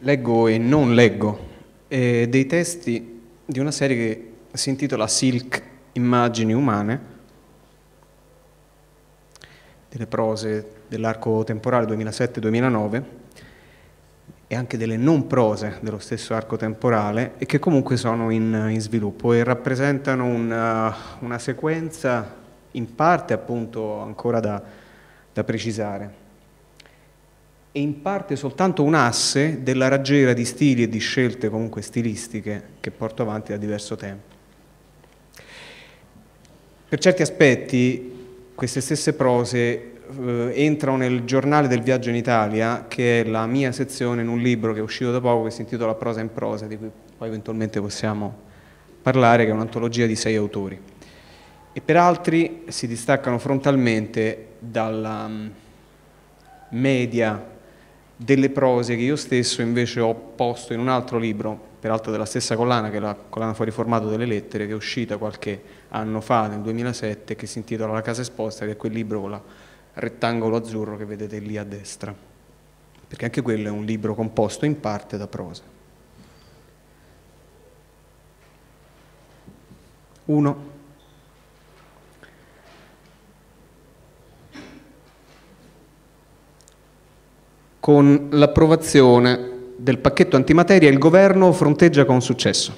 leggo e non leggo eh, dei testi di una serie che si intitola Silk Immagini Umane, delle prose dell'arco temporale 2007-2009 e anche delle non prose dello stesso arco temporale e che comunque sono in, in sviluppo e rappresentano una, una, sequenza in parte appunto ancora da, da precisare e in parte soltanto un asse della raggiera di stili e di scelte comunque stilistiche che porto avanti da diverso tempo. Per certi aspetti queste stesse prose eh, entrano nel giornale del viaggio in Italia, che è la mia sezione in un libro che è uscito da poco che si intitola Prosa in prosa, di cui poi eventualmente possiamo parlare, che è un'antologia di sei autori. E per altri si distaccano frontalmente dalla mm, media delle prose che io stesso invece ho posto in un altro libro, peraltro della stessa collana, che è la collana fuori formato delle lettere, che è uscita qualche anno fa, nel 2007, che si intitola La casa esposta, che è quel libro con il rettangolo azzurro che vedete lì a destra, perché anche quello è un libro composto in parte da prosa. Uno. Con l'approvazione del pacchetto antimateria il governo fronteggia con successo.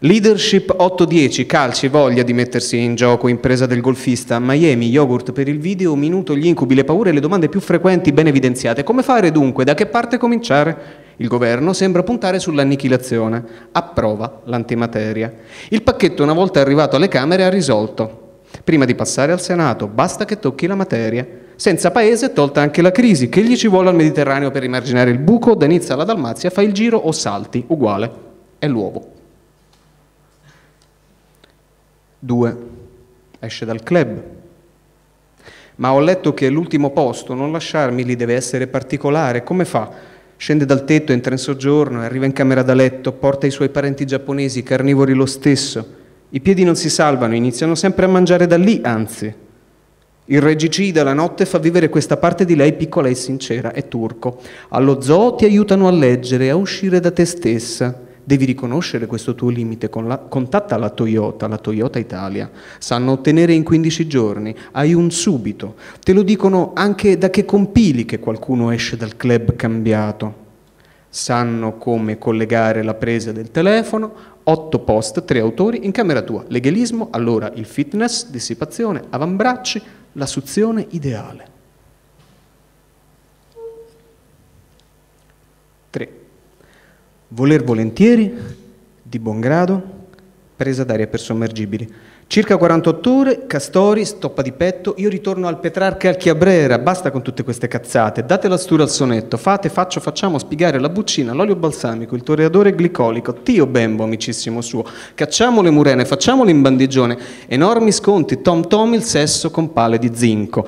Leadership 8-10, calci, voglia di mettersi in gioco, impresa del golfista, Miami, yogurt per il video, minuto, gli incubi, le paure e le domande più frequenti ben evidenziate. Come fare dunque? Da che parte cominciare? Il governo sembra puntare sull'annichilazione, approva l'antimateria. Il pacchetto una volta arrivato alle Camere ha risolto. Prima di passare al Senato, basta che tocchi la materia. Senza paese, tolta anche la crisi, che gli ci vuole al Mediterraneo per rimarginare il buco, da Nizza alla Dalmazia, fai il giro o salti, uguale, è l'uovo. 2. Esce dal club. Ma ho letto che l'ultimo posto, non lasciarmi lì, deve essere particolare. Come fa? Scende dal tetto, entra in soggiorno, arriva in camera da letto, porta i suoi parenti giapponesi, carnivori lo stesso. I piedi non si salvano, iniziano sempre a mangiare da lì, anzi. Il regicida la notte fa vivere questa parte di lei piccola e sincera, è turco. Allo zoo ti aiutano a leggere, a uscire da te stessa. Devi riconoscere questo tuo limite, con la, contatta la Toyota, la Toyota Italia. Sanno ottenere in 15 giorni, hai un subito. Te lo dicono anche da che compili che qualcuno esce dal club cambiato. Sanno come collegare la presa del telefono, otto post, tre autori, in camera tua. Legalismo, allora il fitness, dissipazione, avambracci, la suzione ideale. 3. Voler volentieri, di buon grado, presa d'aria per sommergibili. Circa 48 ore, Castori, stoppa di petto, io ritorno al Petrarca e al Chiabrera, basta con tutte queste cazzate, date la stura al sonetto, fate, faccio, facciamo spiegare la buccina, l'olio balsamico, il toreadore glicolico, Tio Bembo, amicissimo suo, cacciamo le murene, facciamolo in bandigione, enormi sconti, tom tom il sesso con pale di zinco,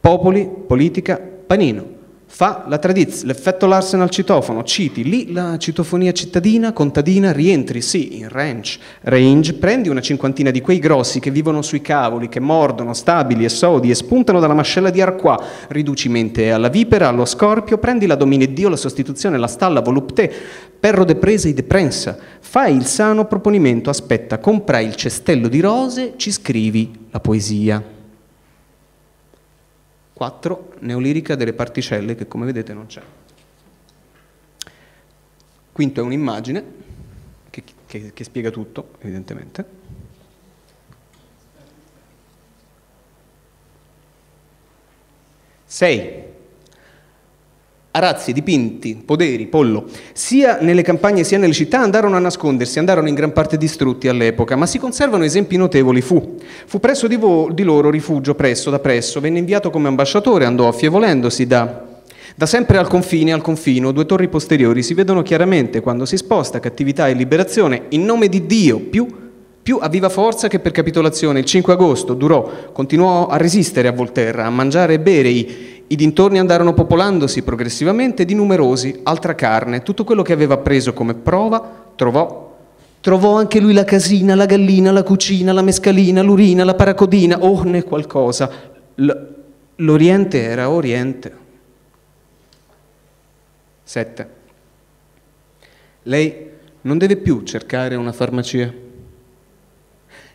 popoli, politica, panino. Fa la tradiz, l'effetto Larsen al citofono, citi, lì la citofonia cittadina, contadina, rientri, sì, in range, range, prendi una cinquantina di quei grossi che vivono sui cavoli, che mordono, stabili e sodi e spuntano dalla mascella di Arquà, riduci mente alla vipera, allo scorpio, prendi la domine Dio, la sostituzione, la stalla, volupté, perro de presa e de prensa, fai il sano proponimento, aspetta, comprai il cestello di rose, ci scrivi la poesia. 4. Neolirica delle particelle che come vedete non c'è. Quinto è un'immagine che, che, che spiega tutto, evidentemente. Sei, Arazzi, dipinti, poderi, pollo, sia nelle campagne sia nelle città andarono a nascondersi, andarono in gran parte distrutti all'epoca, ma si conservano esempi notevoli. Fu, fu presso di, di loro rifugio, presso da presso, venne inviato come ambasciatore, andò affievolendosi da, da sempre al confine, al confino, due torri posteriori si vedono chiaramente quando si sposta cattività e liberazione in nome di Dio, più più a viva forza che per capitolazione. Il 5 agosto durò, continuò a resistere a Volterra, a mangiare e bere i, i dintorni andarono popolandosi progressivamente di numerosi, altra carne, tutto quello che aveva preso come prova trovò. Trovò anche lui la casina, la gallina, la cucina, la mescalina, l'urina, la paracodina, oh ne qualcosa. L'Oriente era Oriente. 7. Lei non deve più cercare una farmacia.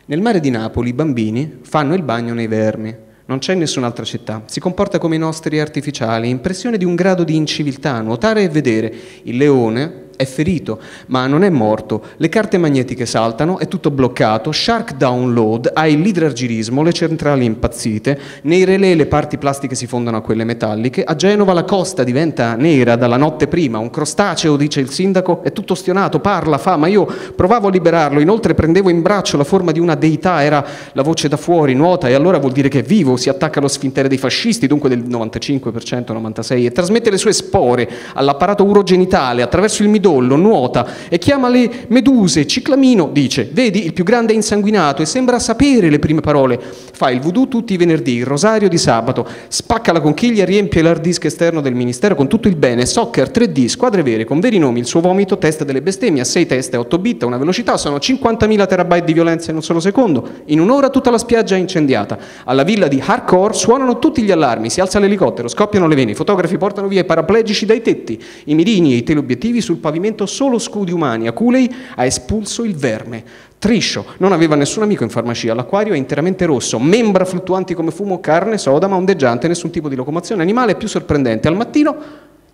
Nel mare di Napoli i bambini fanno il bagno nei vermi. Non c'è nessun'altra città. Si comporta come i nostri artificiali, impressione di un grado di inciviltà, nuotare e vedere. Il leone è ferito, ma non è morto. Le carte magnetiche saltano, è tutto bloccato. Shark download, ha il lidrargirismo, le centrali impazzite. Nei relè le parti plastiche si fondono a quelle metalliche. A Genova la costa diventa nera dalla notte prima. Un crostaceo, dice il sindaco, è tutto stionato, parla, fa, ma io provavo a liberarlo. Inoltre prendevo in braccio la forma di una deità, era la voce da fuori, nuota, e allora vuol dire che è vivo, si attacca allo sfintere dei fascisti, dunque del 95%, 96%, e trasmette le sue spore all'apparato urogenitale attraverso il midollo midollo, nuota e chiama le meduse. Ciclamino dice, vedi, il più grande è insanguinato e sembra sapere le prime parole. Fa il voodoo tutti i venerdì, il rosario di sabato, spacca la conchiglia, riempie l'hard disk esterno del ministero con tutto il bene, soccer 3D, squadre vere, con veri nomi, il suo vomito, testa delle bestemmie, a 6 teste, 8 bit, una velocità, sono 50.000 terabyte di violenza in un solo secondo. In un'ora tutta la spiaggia è incendiata. Alla villa di Hardcore suonano tutti gli allarmi, si alza l'elicottero, scoppiano le vene, i fotografi portano via i paraplegici dai tetti, i mirini e i teleobiettivi sul pavimento pavimento solo scudi umani. A Culei ha espulso il verme. Triscio, non aveva nessun amico in farmacia, l'acquario è interamente rosso, membra fluttuanti come fumo, carne, soda, ma ondeggiante, nessun tipo di locomozione animale, più sorprendente. Al mattino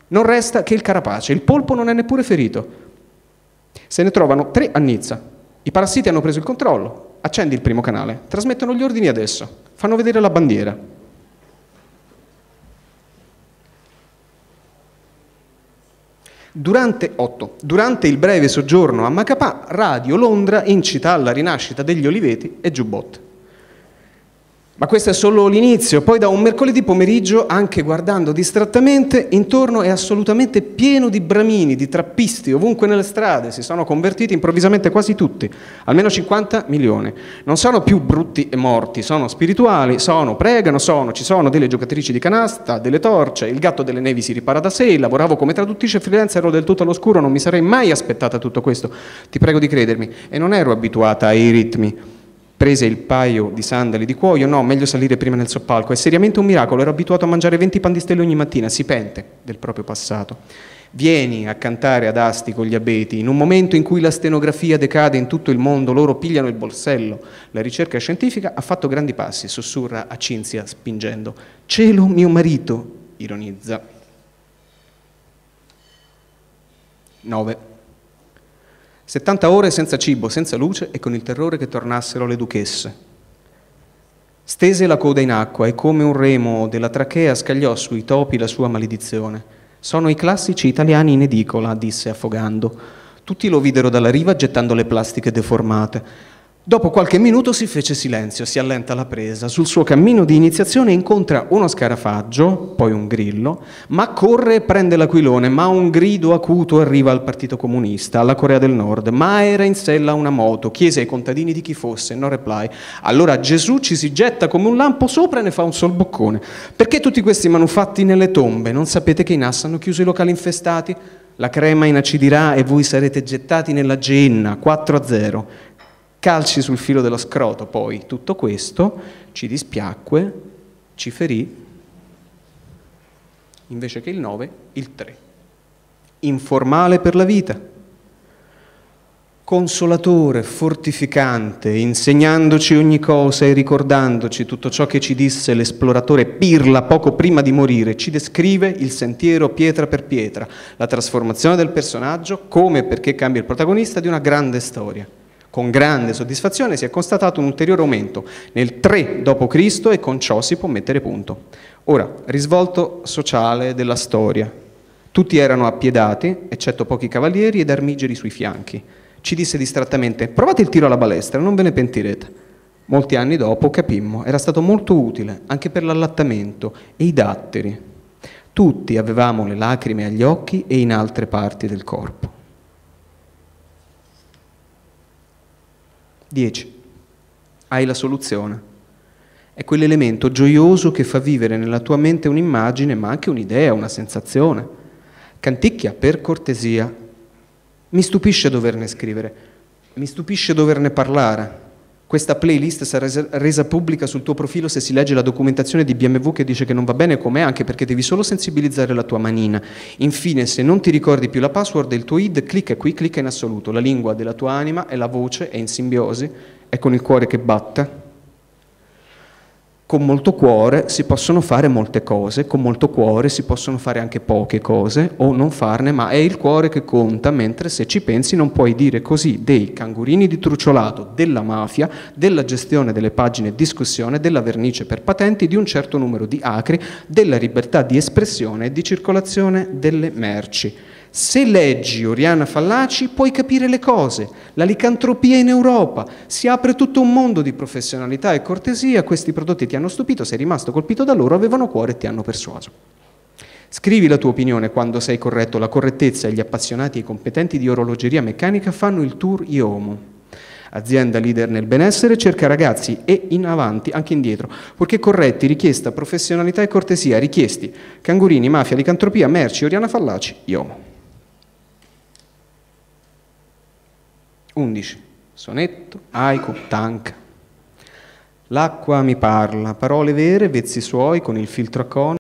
non resta che il carapace, il polpo non è neppure ferito. Se ne trovano tre a Nizza. I parassiti hanno preso il controllo. Accendi il primo canale, trasmettono gli ordini adesso, fanno vedere la bandiera. Durante, 8. Durante il breve soggiorno a Macapà, Radio Londra incita alla rinascita degli oliveti e giubbotte. Ma questo è solo l'inizio, poi da un mercoledì pomeriggio, anche guardando distrattamente, intorno è assolutamente pieno di bramini, di trappisti, ovunque nelle strade, si sono convertiti improvvisamente quasi tutti, almeno 50 milioni. Non sono più brutti e morti, sono spirituali, sono, pregano, sono, ci sono delle giocatrici di canasta, delle torce, il gatto delle nevi si ripara da sé, lavoravo come traduttrice freelance, ero del tutto all'oscuro, non mi sarei mai aspettata tutto questo. Ti prego di credermi, e non ero abituata ai ritmi prese il paio di sandali di cuoio, no, meglio salire prima nel soppalco, è seriamente un miracolo, ero abituato a mangiare 20 pandistelle ogni mattina, si pente del proprio passato. Vieni a cantare ad Asti con gli abeti, in un momento in cui la stenografia decade in tutto il mondo, loro pigliano il bolsello. La ricerca scientifica ha fatto grandi passi, sussurra a Cinzia spingendo. Cielo mio marito, ironizza. 9. 70 ore senza cibo, senza luce e con il terrore che tornassero le duchesse. Stese la coda in acqua e come un remo della trachea scagliò sui topi la sua maledizione. Sono i classici italiani in edicola, disse affogando. Tutti lo videro dalla riva gettando le plastiche deformate. Dopo qualche minuto si fece silenzio, si allenta la presa. Sul suo cammino di iniziazione incontra uno scarafaggio, poi un grillo, ma corre e prende l'aquilone, ma un grido acuto arriva al Partito Comunista, alla Corea del Nord, ma era in sella una moto, chiese ai contadini di chi fosse, no reply. Allora Gesù ci si getta come un lampo sopra e ne fa un sol boccone. Perché tutti questi manufatti nelle tombe? Non sapete che i NAS hanno chiuso i locali infestati? La crema inacidirà e voi sarete gettati nella genna, 4 a 0 calci sul filo dello scroto, poi tutto questo ci dispiacque, ci ferì, invece che il 9, il 3. Informale per la vita, consolatore, fortificante, insegnandoci ogni cosa e ricordandoci tutto ciò che ci disse l'esploratore Pirla poco prima di morire, ci descrive il sentiero pietra per pietra, la trasformazione del personaggio, come e perché cambia il protagonista di una grande storia. Con grande soddisfazione si è constatato un ulteriore aumento nel 3 d.C. e con ciò si può mettere punto. Ora, risvolto sociale della storia. Tutti erano appiedati, eccetto pochi cavalieri ed armigeri sui fianchi. Ci disse distrattamente, provate il tiro alla balestra, non ve ne pentirete. Molti anni dopo capimmo, era stato molto utile anche per l'allattamento e i datteri. Tutti avevamo le lacrime agli occhi e in altre parti del corpo. 10. Hai la soluzione. È quell'elemento gioioso che fa vivere nella tua mente un'immagine, ma anche un'idea, una sensazione. Canticchia, per cortesia. Mi stupisce doverne scrivere, mi stupisce doverne parlare. Questa playlist sarà resa pubblica sul tuo profilo se si legge la documentazione di BMW che dice che non va bene com'è, anche perché devi solo sensibilizzare la tua manina. Infine, se non ti ricordi più la password del tuo id, clicca qui, clicca in assoluto. La lingua della tua anima è la voce, è in simbiosi, è con il cuore che batte con molto cuore si possono fare molte cose, con molto cuore si possono fare anche poche cose o non farne, ma è il cuore che conta, mentre se ci pensi non puoi dire così dei cangurini di truciolato, della mafia, della gestione delle pagine discussione, della vernice per patenti, di un certo numero di acri, della libertà di espressione e di circolazione delle merci. Se leggi Oriana Fallaci puoi capire le cose, la licantropia in Europa, si apre tutto un mondo di professionalità e cortesia, questi prodotti ti hanno stupito, sei rimasto colpito da loro, avevano cuore e ti hanno persuaso. Scrivi la tua opinione quando sei corretto, la correttezza e gli appassionati e competenti di orologeria meccanica fanno il tour IOMO. Azienda leader nel benessere cerca ragazzi e in avanti, anche indietro, perché corretti, richiesta professionalità e cortesia, richiesti, cangurini, mafia, licantropia, merci, Oriana Fallaci, IOMO. 11. Sonetto, aiku, tanca. L'acqua mi parla, parole vere, vezzi suoi con il filtro a cono.